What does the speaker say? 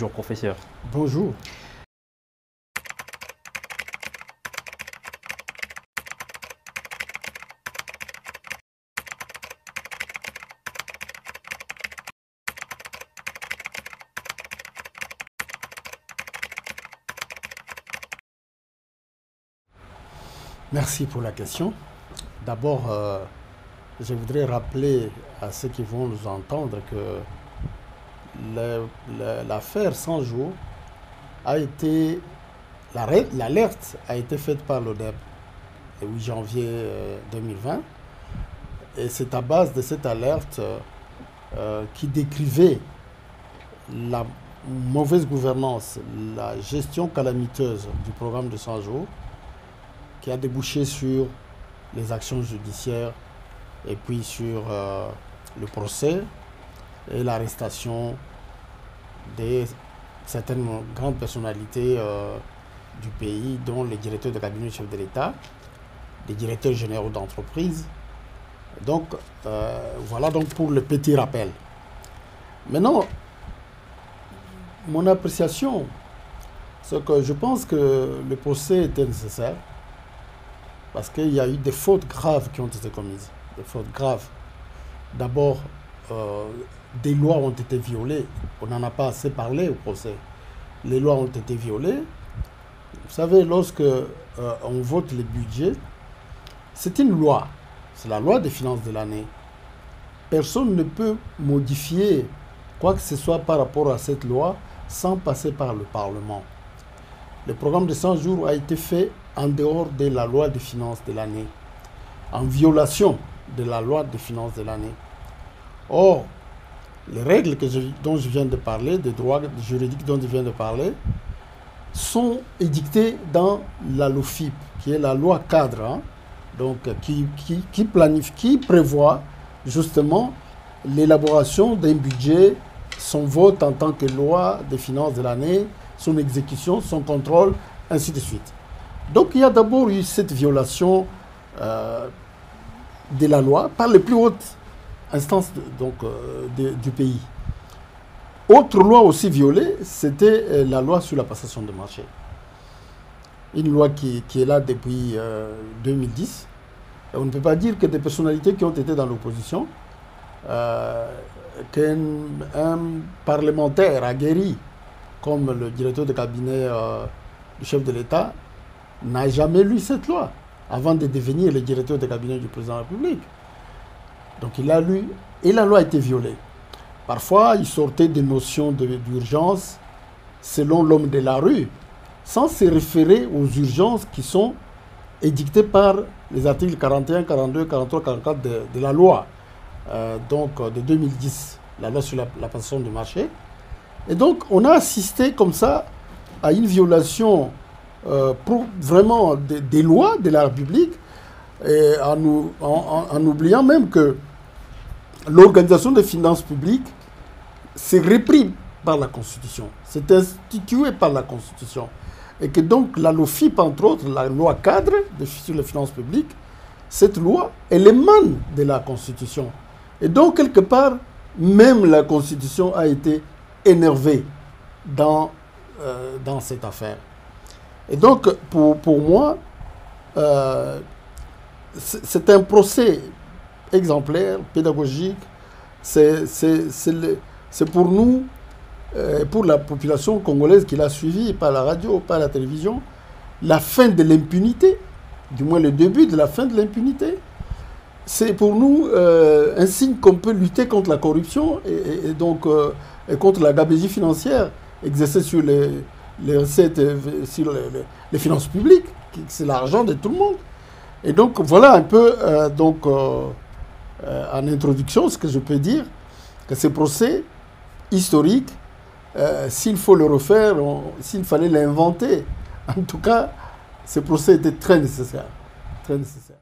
Bonjour professeur. Bonjour. Merci pour la question. D'abord, euh, je voudrais rappeler à ceux qui vont nous entendre que l'affaire 100 jours a été, l'alerte a été faite par l'ODEP le 8 janvier 2020. Euh, Et c'est à base de cette alerte euh, qui décrivait la mauvaise gouvernance, la gestion calamiteuse du programme de 100 jours qui a débouché sur les actions judiciaires et puis sur euh, le procès et l'arrestation de certaines grandes personnalités euh, du pays, dont les directeurs de cabinet du chef de l'État, les directeurs généraux d'entreprise. Donc, euh, voilà donc pour le petit rappel. Maintenant, mon appréciation, c'est que je pense que le procès était nécessaire parce qu'il y a eu des fautes graves qui ont été commises. Des fautes graves. D'abord, euh, des lois ont été violées. On n'en a pas assez parlé au procès. Les lois ont été violées. Vous savez, lorsque euh, on vote les budgets, c'est une loi. C'est la loi des finances de l'année. Personne ne peut modifier quoi que ce soit par rapport à cette loi sans passer par le Parlement. Le programme de 100 jours a été fait en dehors de la loi des finances de l'année, en violation de la loi des finances de l'année. Or, les règles dont je viens de parler, des droits juridiques dont je viens de parler, sont édictées dans la LOFIP, qui est la loi cadre, hein, donc, qui, qui, planifie, qui prévoit justement l'élaboration d'un budget, son vote en tant que loi des finances de l'année, son exécution, son contrôle, ainsi de suite. Donc il y a d'abord eu cette violation euh, de la loi par les plus hautes instances euh, du pays. Autre loi aussi violée, c'était euh, la loi sur la passation de marché. Une loi qui, est là depuis 2010. on ne peut pas dire que des personnalités qui ont été dans l'opposition, qu'un parlementaire aguerri comme le directeur de cabinet du chef de l'État n'a jamais lu cette loi avant de devenir le directeur de cabinet du président de la République. Donc il l'a lu et la loi a été violée. Parfois, il sortait des notions d'urgence selon l'homme de la rue, sans se référer aux urgences qui sont édictées par les articles 41, 42, 43, 44 de, la loi, euh, donc de 2010, la loi sur la, la passation du marché. Et donc, on a assisté comme ça à une violation euh, pour vraiment des, lois de la République, en, en, oubliant même que l'organisation des finances publiques c'est repris par la Constitution, c'est institué par la Constitution. Et que donc la LOFIP, entre autres, la loi cadre sur les finances publiques, cette loi, elle émane de la Constitution. Et donc, quelque part, même la Constitution a été énervée dans, euh, dans cette affaire. Et donc, pour, pour moi, euh, c'est un procès exemplaire, pédagogique. C'est pour nous, euh, pour la population congolaise qui l'a suivi par la radio, par la télévision, la fin de l'impunité, du moins le début de la fin de l'impunité. C'est pour nous euh, un signe qu'on peut lutter contre la corruption et, donc et contre la gabégie financière exercée sur les, les recettes euh, sur les, finances publiques, c'est l'argent de tout le monde. Et donc voilà un peu, euh, donc, euh, en introduction, ce que je peux dire, que ce procès historique, s'il faut le refaire, s'il fallait l'inventer, en tout cas, ce procès était très nécessaire. Très nécessaire.